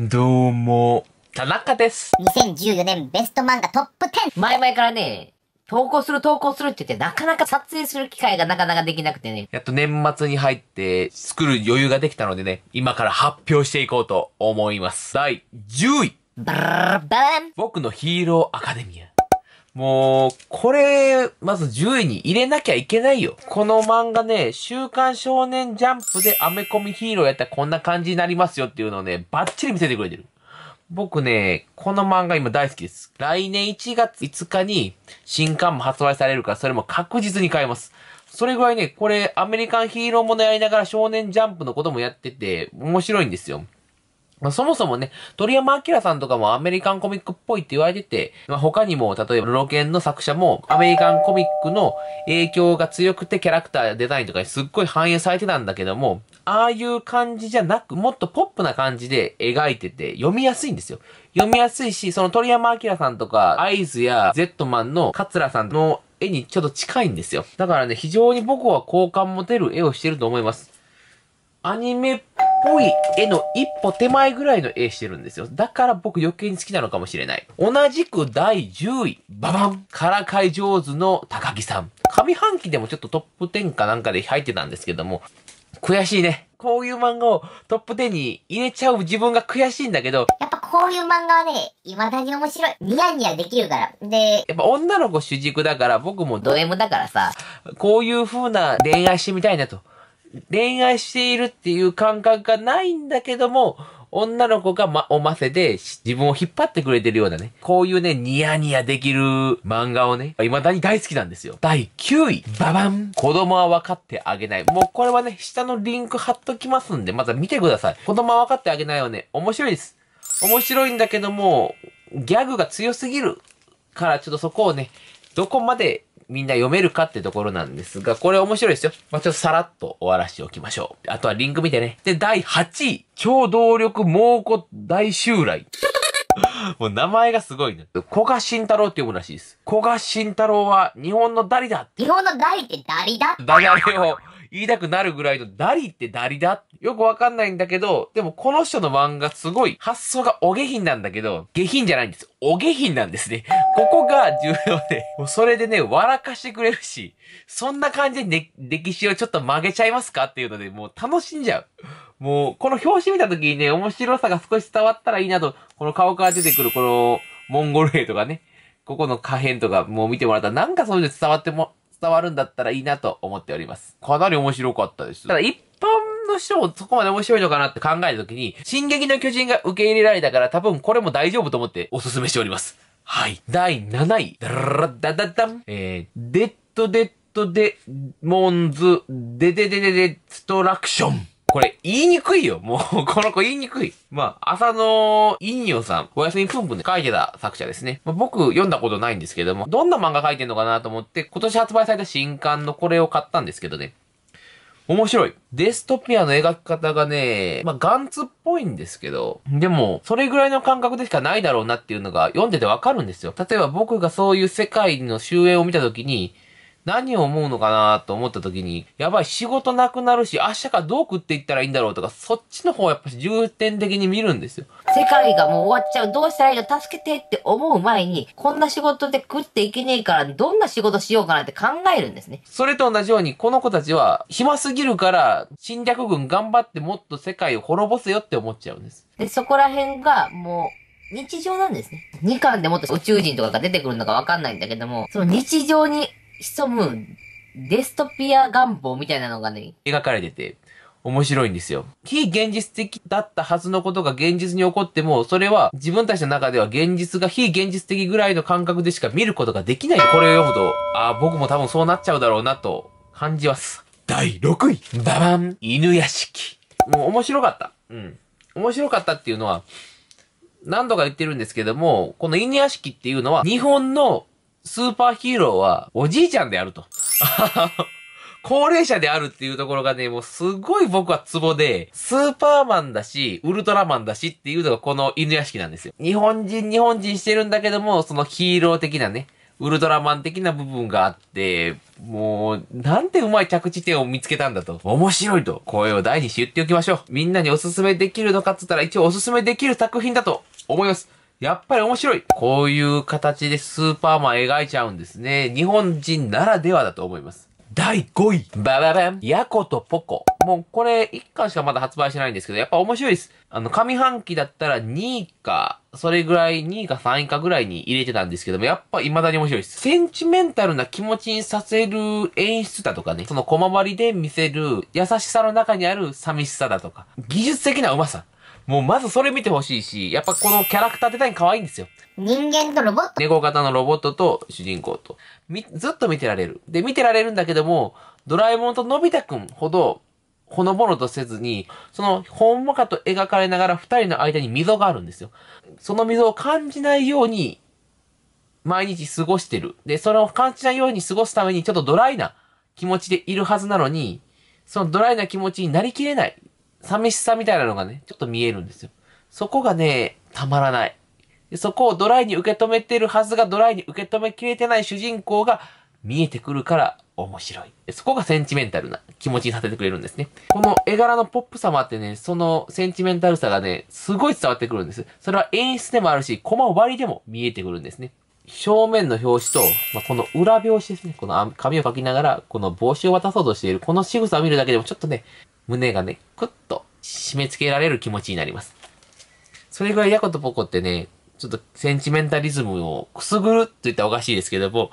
どうも、田中です。2014年ベスト漫画トップ10前々からね、投稿する投稿するって言って、なかなか撮影する機会がなかなかできなくてね。やっと年末に入って作る余裕ができたのでね、今から発表していこうと思います。第10位。バラバラン僕のヒーローアカデミア。もう、これ、まず10位に入れなきゃいけないよ。この漫画ね、週刊少年ジャンプでアメコミヒーローやったらこんな感じになりますよっていうのをね、バッチリ見せてくれてる。僕ね、この漫画今大好きです。来年1月5日に新刊も発売されるから、それも確実に買えます。それぐらいね、これアメリカンヒーローものやりながら少年ジャンプのこともやってて、面白いんですよ。まあ、そもそもね、鳥山明さんとかもアメリカンコミックっぽいって言われてて、まあ、他にも、例えば、ロケンの作者も、アメリカンコミックの影響が強くて、キャラクターやデザインとかにすっごい反映されてたんだけども、ああいう感じじゃなく、もっとポップな感じで描いてて、読みやすいんですよ。読みやすいし、その鳥山明さんとか、アイズやゼットマンの桂さんの絵にちょっと近いんですよ。だからね、非常に僕は好感持てる絵をしてると思います。アニメっぽい絵の一歩手前ぐらいの絵してるんですよ。だから僕余計に好きなのかもしれない。同じく第10位、ババンからかい上手の高木さん。上半期でもちょっとトップ10かなんかで入ってたんですけども、悔しいね。こういう漫画をトップ10に入れちゃう自分が悔しいんだけど、やっぱこういう漫画はね、未だに面白い。ニヤニヤできるから。で、やっぱ女の子主軸だから僕もド M だからさ、こういう風な恋愛してみたいなと。恋愛しているっていう感覚がないんだけども、女の子がま、おませで自分を引っ張ってくれてるようなね。こういうね、ニヤニヤできる漫画をね、未だに大好きなんですよ。第9位、ババン子供は分かってあげない。もうこれはね、下のリンク貼っときますんで、まずは見てください。子供は分かってあげないはね、面白いです。面白いんだけども、ギャグが強すぎるからちょっとそこをね、どこまでみんな読めるかってところなんですが、これ面白いですよ。まあ、ちょっとさらっと終わらしておきましょう。あとはリンク見てね。で、第8位、超動力猛虎大襲来。もう名前がすごいね。古賀慎太郎って読むらしいです。古賀慎太郎は日本のダリだ？日本のダリってダリだ？ダジャレを言いたくなるぐらいのダリってダリだよくわかんないんだけど、でもこの人の漫画すごい発想がお下品なんだけど、下品じゃないんです。お下品なんですね。ここが重要で、もうそれでね、笑かしてくれるし、そんな感じで、ね、歴史をちょっと曲げちゃいますかっていうので、もう楽しんじゃう。もう、この表紙見た時にね、面白さが少し伝わったらいいなと、この顔から出てくるこの、モンゴル兵とかね、ここの可変とかもう見てもらったら、なんかそういうの伝わっても、伝わるんだったらいいなと思っております。かなり面白かったです。ただ一般の人もそこまで面白いのかなって考えたときに、進撃の巨人が受け入れられたから多分これも大丈夫と思っておすすめしております。はい。第7位。ダララダダダン。えー、デッドデッドデモンズデデデデデストラクション。これ、言いにくいよ。もう、この子言いにくい。まあ、浅野インヨさん、おやすみぷんぷんで書いてた作者ですね。まあ、僕、読んだことないんですけども、どんな漫画書いてんのかなと思って、今年発売された新刊のこれを買ったんですけどね。面白い。デストピアの描き方がね、まあ、ガンツっぽいんですけど、でも、それぐらいの感覚でしかないだろうなっていうのが読んでてわかるんですよ。例えば僕がそういう世界の終焉を見たときに、何を思うのかなと思った時に、やばい、仕事なくなるし、明日からどう食っていったらいいんだろうとか、そっちの方をやっぱし重点的に見るんですよ。世界がもう終わっちゃう、どうしたらいいの？助けてって思う前に、こんな仕事で食っていけねえから、どんな仕事しようかなって考えるんですね。それと同じように、この子たちは、暇すぎるから、侵略軍頑張ってもっと世界を滅ぼせよって思っちゃうんです。で、そこら辺がもう、日常なんですね。2巻でもっと宇宙人とかが出てくるのかわかんないんだけども、その日常に潜むデストピア願望みたいなのがね、描かれてて、面白いんですよ。非現実的だったはずのことが現実に起こっても、それは自分たちの中では現実が非現実的ぐらいの感覚でしか見ることができない。これを読むと、ああ、僕も多分そうなっちゃうだろうなと感じます。第6位。ババン犬屋敷。もう面白かった。うん。面白かったっていうのは、何度か言ってるんですけども、この犬屋敷っていうのは、日本のスーパーヒーローはおじいちゃんであると。高齢者であるっていうところがね、もうすごい僕はツボで、スーパーマンだし、ウルトラマンだしっていうのがこの犬屋敷なんですよ。日本人日本人してるんだけども、そのヒーロー的なね、ウルトラマン的な部分があって、もう、なんてうまい着地点を見つけたんだと。面白いと、声を大にして言っておきましょう。みんなにおすすめできるのかっつったら、一応おすすめできる作品だと思います。やっぱり面白い。こういう形でスーパーマン描いちゃうんですね。日本人ならではだと思います。第5位。バババン。ヤコとポコ。もうこれ1巻しかまだ発売してないんですけど、やっぱ面白いです。あの、上半期だったら2位か、それぐらい、2位か3位かぐらいに入れてたんですけども、やっぱ未だに面白いです。センチメンタルな気持ちにさせる演出だとかね、その小回りで見せる優しさの中にある寂しさだとか、技術的なうまさ。もうまずそれ見てほしいし、やっぱこのキャラクターデザイン可愛いんですよ。人間とロボット。猫型のロボットと主人公と。み、ずっと見てられる。で、見てられるんだけども、ドラえもんとのび太くんほど、ほのぼのとせずに、その、ほんわかと描かれながら二人の間に溝があるんですよ。その溝を感じないように、毎日過ごしてる。で、それを感じないように過ごすために、ちょっとドライな気持ちでいるはずなのに、そのドライな気持ちになりきれない。寂しさみたいなのがね、ちょっと見えるんですよ。そこがね、たまらない。そこをドライに受け止めてるはずがドライに受け止めきれてない主人公が見えてくるから面白い。そこがセンチメンタルな気持ちにさせてくれるんですね。この絵柄のポップさもあってね、そのセンチメンタルさがね、すごい伝わってくるんです。それは演出でもあるし、コマ割りでも見えてくるんですね。正面の表紙と、まあ、この裏表紙ですね。この紙を書きながら、この帽子を渡そうとしている、この仕草を見るだけでもちょっとね、胸がね、クッと締め付けられる気持ちになります。それぐらいヤコとポコってね、ちょっとセンチメンタリズムをくすぐるって言ったらおかしいですけども、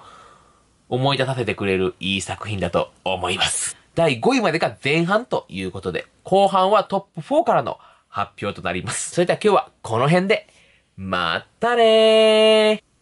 思い出させてくれるいい作品だと思います。第5位までが前半ということで、後半はトップ4からの発表となります。それでは今日はこの辺で、またねー